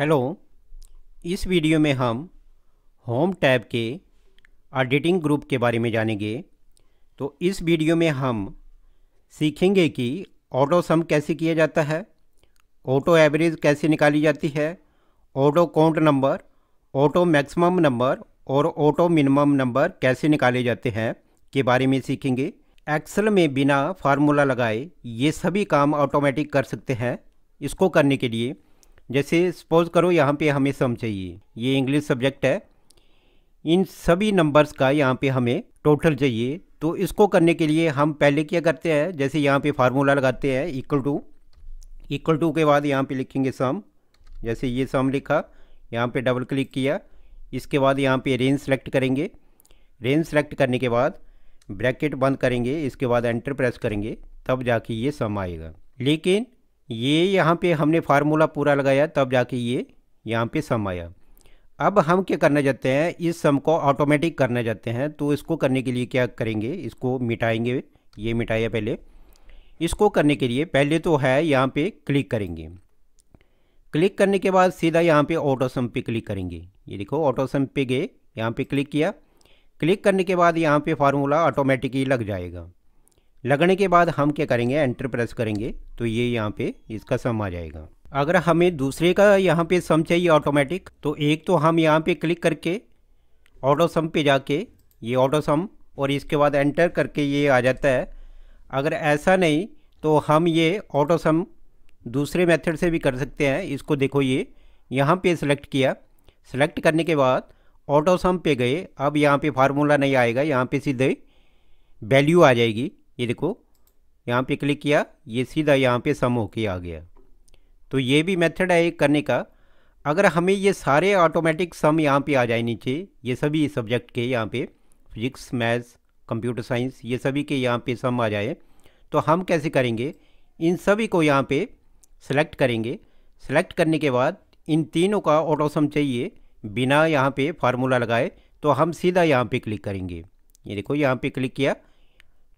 Hello, इस video में हम होम टैब के एडिटिंग ग्रुप के बारे में जानेंगे। तो इस वीडियो में हम सीखेंगे कि ऑटो सम कैसे किया जाता है, ऑटो एवरेज कैसे निकाली जाती है, auto count number, auto maximum number और ऑटो मिनिमम नंबर कैसे निकाले जाते हैं के बारे में सीखेंगे। एक्सेल में बिना फार्मूला लगाए ये सभी काम ऑटोमेटिक कर सकते हैं इसको करने के लिए। जैसे सपोज़ करो यहाँ पे हमें सम चाहिए। ये इंग्लिश सब्जेक्ट है। इन सभी नंबर्स का यहाँ पे हमें टोटल चाहिए। तो इसको करने के लिए हम पहले क्या करते हैं, जैसे यहाँ पे फार्मूला लगाते हैं इक्वल टू इक्वल टू के बाद यहाँ पे लिखेंगे सम जैसे ये सम लिखा, यहाँ पे डबल क्लिक किया। इसके बाद यहाँ पे रेंज सेलेक्ट करेंगे। रेंज सेलेक्ट करने के बाद ब्रैकेट बंद करेंगे। इसके बाद एंटर प्रेस करेंगे। तब जाके ये सम आएगा। लेकिन ये यहाँ पे हमने फार्मूला पूरा लगाया, तब जाके ये यहाँ पे सम आया। अब हम क्या करना चाहते हैं, इस सम को ऑटोमेटिक करना चाहते हैं तो इसको करने के लिए क्या करेंगे, इसको मिटाएँगे, ये मिटाया पहले। इसको करने के लिए पहले तो है यहाँ पे क्लिक करेंगे। क्लिक करने के बाद सीधा यहाँ पे ऑटो सम पे क्लिक करेंगे। ये देखो ऑटो सम पे गए, यहाँ पे क्लिक किया। क्लिक करने के बाद यहाँ पे फार्मूला ऑटोमेटिकली लग जाएगा। लगने के बाद हम क्या करेंगे? एंटर प्रेस करेंगे तो ये यहाँ पे इसका सम आ जाएगा। अगर हमें दूसरे का यहाँ पे सम चाहिए ऑटोमेटिक तो एक तो हम यहाँ पे क्लिक करके ऑटो सम पे जाके, ये ऑटो सम और इसके बाद एंटर करके ये आ जाता है। अगर ऐसा नहीं तो हम ये ऑटो सम दूसरे मेथड से भी कर सकते हैं। इसको देखो ये, यहाँ पे सिलेक्ट किया। सिलेक्ट करने के बाद ऑटो सम पे गए। अब यहाँ पे फार्मूला नहीं आएगा, यहाँ पे सीधे वैल्यू आ जाएगी। ये देखो, यहाँ पे क्लिक किया, ये सीधा यहाँ पे सम होके आ गया। तो ये भी मेथड है एक करने का। अगर हमें ये सारे ऑटोमेटिक सम यहाँ पे आ जाए नीचे, ये सभी सब्जेक्ट के यहाँ पे फिजिक्स मैथ्स कंप्यूटर साइंस ये सभी के यहाँ पे सम आ जाए तो हम कैसे करेंगे? इन सभी को यहाँ पे सेलेक्ट करेंगे। सेलेक्ट करने के बाद इन तीनों का ऑटो सम चाहिए, बिना यहाँ पे फार्मूला लगाए तो हम सीधा यहाँ पे क्लिक करेंगे। ये देखो, यहाँ पे क्लिक किया।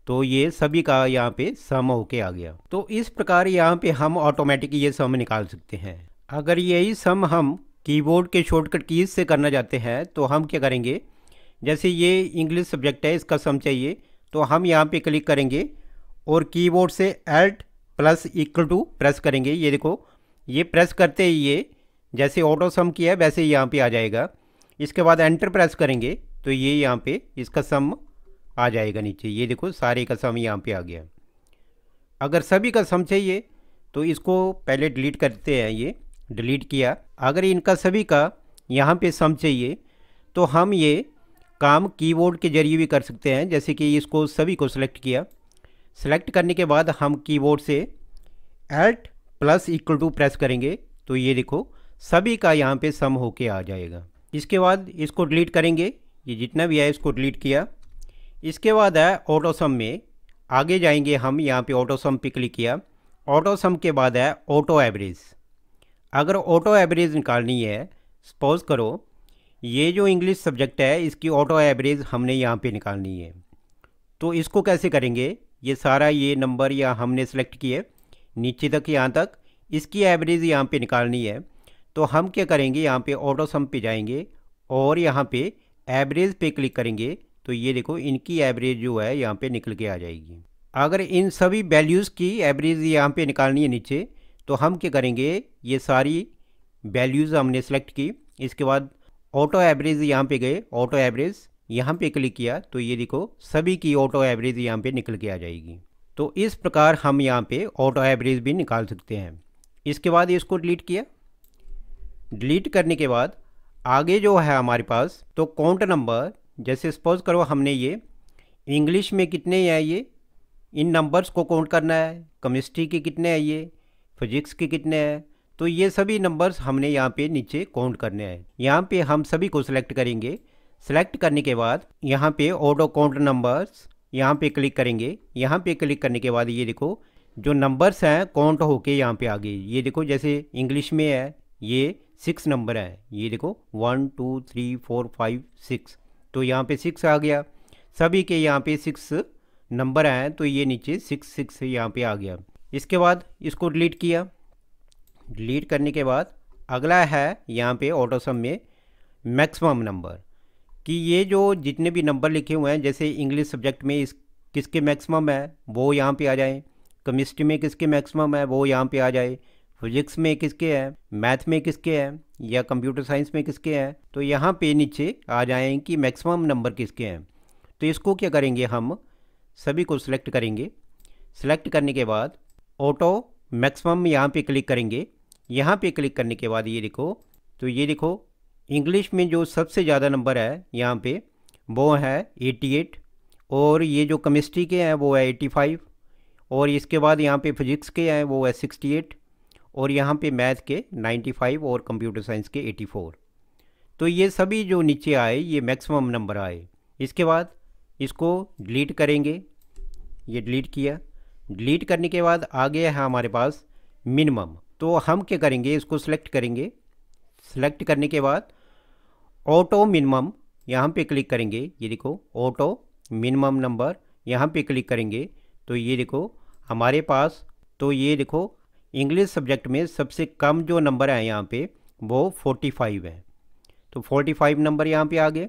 तो ये सभी का यहाँ पे सम होके आ गया। तो इस प्रकार यहाँ पे हम ऑटोमेटिक ये सम निकाल सकते हैं। अगर यही सम हम कीबोर्ड के शॉर्टकट कीज से करना चाहते हैं तो हम क्या करेंगे? जैसे ये इंग्लिश सब्जेक्ट है, इसका सम चाहिए तो हम यहाँ पे क्लिक करेंगे और कीबोर्ड से alt plus equal to press करेंगे। ये देखो, ये प्रेस करते ही ये जैसे ऑटो सम किया है, वैसे ही यहाँ पे आ जाएगा। इसके बाद एंटर प्रेस करेंगे तो ये यहाँ पे इसका सम आ जाएगा नीचे। ये देखो, सारे का सम यहाँ पे आ गया। अगर सभी का सम चाहिए तो इसको पहले डिलीट करते हैं ये। डिलीट किया। अगर इनका सभी का यहाँ पे सम चाहिए तो हम ये काम कीबोर्ड के ज़रिए भी कर सकते हैं। जैसे कि इसको सभी को सिलेक्ट किया। सेलेक्ट करने के बाद हम कीबोर्ड से alt plus equal to press करेंगे। तो ये देखो, सभी का यहाँ पे सम होके आ जाएगा। इसके बाद इसको डिलीट करेंगे। ये जितना भी है, इसको डिलीट किया। इसके बाद है ऑटोसम में। आगे जाएँगे हम, यहाँ पे ऑटोसम पे क्लिक किया। ऑटोसम के बाद है ऑटो एवरेज। अगर ऑटो एवरेज निकालनी है, सपोज़ करो, ये जो इंग्लिश सब्जेक्ट है, इसकी ऑटो एवरेज हमने यहाँ पे निकालनी है। तो इसको कैसे करेंगे? ये सारा ये नंबर या हमने सेलेक्ट किए, नीचे तक यहाँ तक, इसकी एवरेज यहाँ पे निकालनी है। तो हम क्या करेंगे? यहाँ पे ऑटो सम पे जाएँगे और यहाँ पे एवरेज पे क्लिक करेंगे। तो ये देखो, इनकी एवरेज जो है, यहाँ पे निकल के आ जाएगी। अगर इन सभी वैल्यूज़ की एवरेज यहाँ पे निकालनी है नीचे तो हम क्या करेंगे? ये सारी वैल्यूज़ हमने सेलेक्ट की। इसके बाद ऑटो एवरेज यहाँ पे गए। ऑटो एवरेज यहाँ पे क्लिक किया तो ये देखो, सभी की ऑटो एवरेज यहाँ पे निकल के आ जाएगी। तो इस प्रकार हम यहाँ पे ऑटो एवरेज भी निकाल सकते हैं। इसके बाद इसको डिलीट किया। डिलीट करने के बाद आगे जो है हमारे पास तो काउंट नंबर जैसे सपोज़ करो हमने ये इंग्लिश में कितने हैं ये? इन नंबर्स को काउंट करना है। केमिस्ट्री के कितने हैं ये? फिजिक्स के कितने हैं? तो ये सभी नंबर्स हमने यहाँ पे नीचे काउंट करने हैं। यहाँ पे हम सभी को सिलेक्ट करेंगे। सिलेक्ट करने के बाद यहाँ पे ऑटो काउंट नंबर्स यहाँ पे क्लिक करेंगे। यहाँ पे क्लिक करने के बाद ये देखो, जो नंबर्स हैं काउंट होके यहाँ पे आ गए। ये देखो, जैसे इंग्लिश में है, ये सिक्स नंबर है। ये देखो one two three four five six तो यहाँ पे सिक्स आ गया। सभी के यहाँ पे सिक्स नंबर आए तो ये नीचे सिक्स सिक्स यहाँ पे आ गया। इसके बाद इसको डिलीट किया। डिलीट करने के बाद अगला है यहाँ पे ऑटो सम में मैक्सिमम नंबर कि ये जो जितने भी नंबर लिखे हुए हैं, जैसे इंग्लिश सब्जेक्ट में इस किसके मैक्सिमम है, वो यहाँ पे आ जाए। केमिस्ट्री में किसके मैक्सिमम है, वो यहाँ पे आ जाए। फिजिक्स में किसके हैं, मैथ में किसके हैं, या कंप्यूटर साइंस में किसके हैं तो यहाँ पे नीचे आ जाएँ कि मैक्सिमम नंबर किसके हैं। तो इसको क्या करेंगे हम? सभी को सिलेक्ट करेंगे। सिलेक्ट करने के बाद ऑटो मैक्सिमम यहाँ पे क्लिक करेंगे। यहाँ पे क्लिक करने के बाद ये देखो तो ये देखो इंग्लिश में जो सबसे ज़्यादा नंबर है यहाँ पे, वो है 88 और ये जो केमिस्ट्री के हैं, वो है 85 और इसके बाद यहाँ पे फिजिक्स के हैं, वो है 68 और यहाँ पे मैथ के 95 और कंप्यूटर साइंस के 84 तो ये सभी जो नीचे आए, ये मैक्सिमम नंबर आए। इसके बाद इसको डिलीट करेंगे। ये डिलीट किया। डिलीट करने के बाद आ गया है हमारे पास मिनिमम। तो हम क्या करेंगे, इसको सिलेक्ट करेंगे। सिलेक्ट करने के बाद ऑटो मिनिमम यहाँ पे क्लिक करेंगे। ये देखो, ऑटो मिनिमम नंबर यहाँ पे क्लिक करेंगे। तो ये देखो, हमारे पास तो ये देखो इंग्लिश सब्जेक्ट में सबसे कम जो नंबर है यहाँ पे, वो 45 है। तो 45 नंबर यहाँ पे आ गए।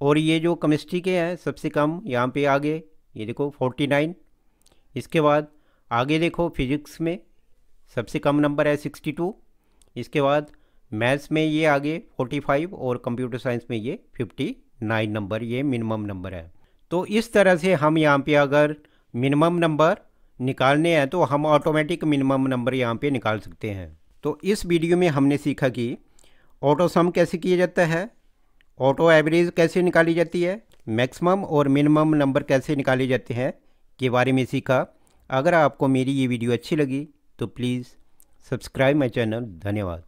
और ये जो केमिस्ट्री के हैं, सबसे कम यहाँ पे आ गए। ये देखो 49 इसके बाद आगे देखो फिजिक्स में सबसे कम नंबर है 62 इसके बाद मैथ्स में ये आगे 45 और कंप्यूटर साइंस में ये 59 नंबर ये मिनिमम नंबर है। तो इस तरह से हम यहाँ पे अगर मिनिमम नंबर निकालने हैं तो हम ऑटोमेटिक मिनिमम नंबर यहाँ पे निकाल सकते हैं। तो इस वीडियो में हमने सीखा कि ऑटो सम कैसे किया जाता है ऑटो एवरेज कैसे निकाली जाती है मैक्सिमम और मिनिमम नंबर कैसे निकाले जाते हैं के बारे में सीखा। अगर आपको मेरी ये वीडियो अच्छी लगी तो प्लीज़ सब्सक्राइब माई चैनल धन्यवाद।